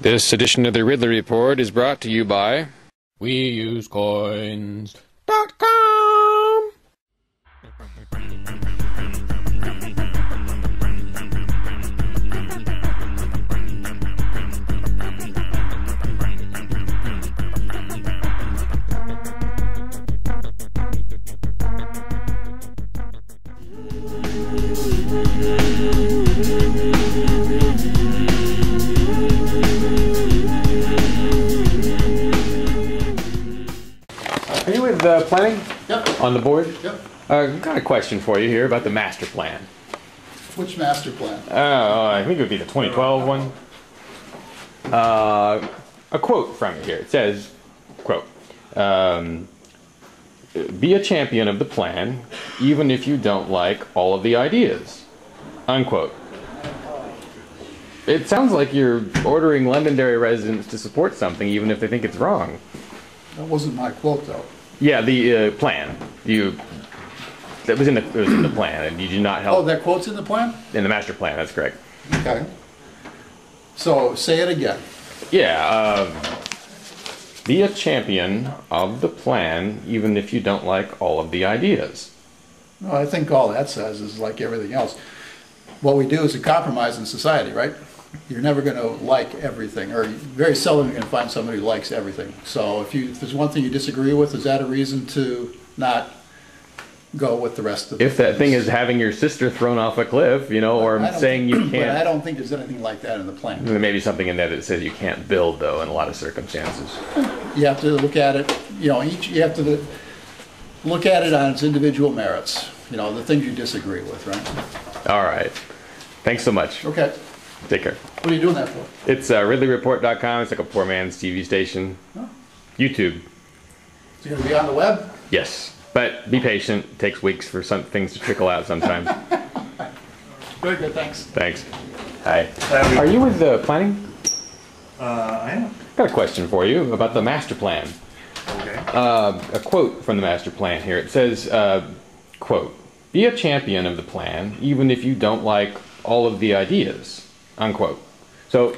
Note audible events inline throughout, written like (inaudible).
This edition of the Ridley Report is brought to you by We use coins. Planning Yep, on the board? yep. Uh, got a question for you here about the master plan. Which master plan? Uh, I think it would be the 2012 one. Uh, a quote from it here. It says, quote, um, be a champion of the plan, even if you don't like all of the ideas. Unquote. It sounds like you're ordering Londonderry residents to support something, even if they think it's wrong. That wasn't my quote, though. Yeah, the uh, plan. You. That was in the it was in the plan, and you did not Oh, help that quote's in the plan? in the master plan. That's correct. Okay. So, say it again. Yeah, uh, be a champion of the plan, even if you don't like all of the ideas. No, I think all that says is like everything else. What we do is a compromise in society, right? You're never gonna like everything, or very seldom you're gonna find somebody who likes everything. So if you, if there's one thing you disagree with, is that a reason to not go with the rest of the If that thing is having your sister thrown off a cliff, you know, or saying think- you can't. But I don't think there's anything like that in the plan. There may be something in there that says you can't build, though, in a lot of circumstances. You have to look at it, you know, each, you have to look at it on its individual merits, you know, the things you disagree with, right? All right. Thanks so much. Okay, Take care. what are you doing that for? It's uh, RidleyReport.com. It's like a poor man's TV station. Oh. YouTube. Is it gonna be on the web? Yes. But be patient. It takes weeks for some things to trickle out sometimes. (laughs) Very good, thanks. Thanks. Hi. Are you with the planning? Uh, I am. Got a question for you about the master plan. Okay. Uh, a quote from the master plan here. It says, uh, quote, be a champion of the plan, even if you don't like all of the ideas, unquote. So,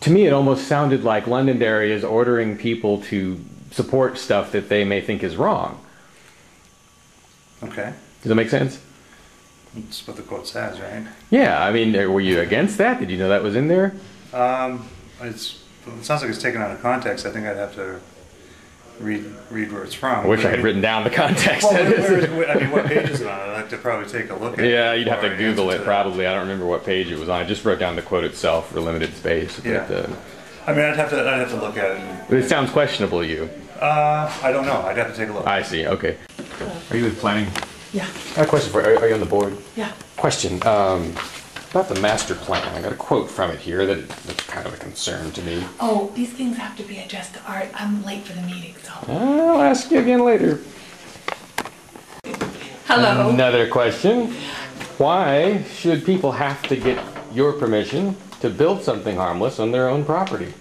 to me, it almost sounded like Londonderry is ordering people to support stuff that they may think is wrong. Okay. Does that make sense? That's what the quote says, right? Yeah, I mean, were you against that? Did you know that was in there? Um, it's, it sounds like it's taken out of context. I think I'd have to read read where it's from. I wish I had written down the context. Well, where, where is, where- (laughs) I mean, what page is it on? I'd like to probably take a look at it. Yeah, you'd have to I Google it to that. probably. I don't remember what page it was on. I just wrote down the quote itself for limited space. Yeah. But, uh, I mean, I'd have to I'd have to look at it. And, but it sounds questionable to you. uh, I don't know. I'd have to take a look. I see. Okay. Are you with planning? Yeah, I got a question for you. Are, are you on the board? yeah. Question. Um, about the master plan. I got a quote from it here that, that's kind of a concern to me. Oh, these things have to be addressed to Art. I'm late for the meeting, so. I'll ask you again later. Hello. Another question. Why should people have to get your permission to build something harmless on their own property?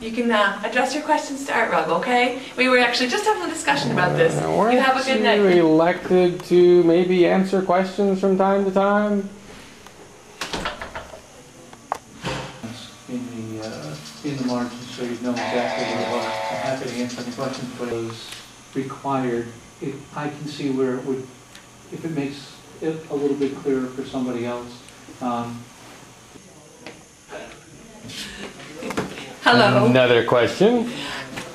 You can uh, address your questions to Art Rugg, okay? We were actually just having a discussion about this. Weren't You have a good night. you elected to maybe answer questions from time to time? in the, uh, in so you know exactly where you are. I'm happy to answer any questions, but it was required. It, I can see where it would, if it makes it a little bit clearer for somebody else. Um, Hello. Another question.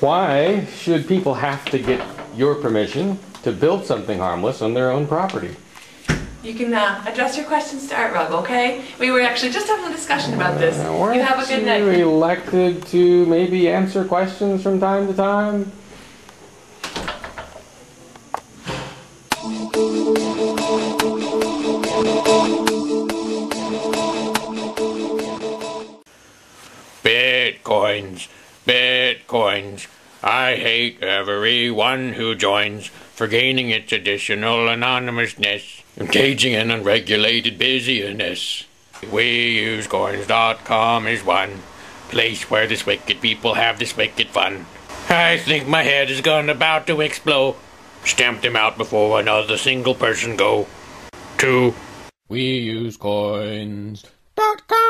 Why should people have to get your permission to build something harmless on their own property? You can uh, address your questions to Art Rugg, okay? We were actually just having a discussion about this. Weren't You have a good you night. elected to maybe answer questions from time to time? Bitcoins, bitcoins. I hate everyone who joins for gaining its additional anonymousness, engaging in unregulated busyness. We use WeUseCoins.com is one place where this wicked people have this wicked fun. I think my head is gone about to explode. Stamp them out before another single person go. Two. We use coins. Dot com.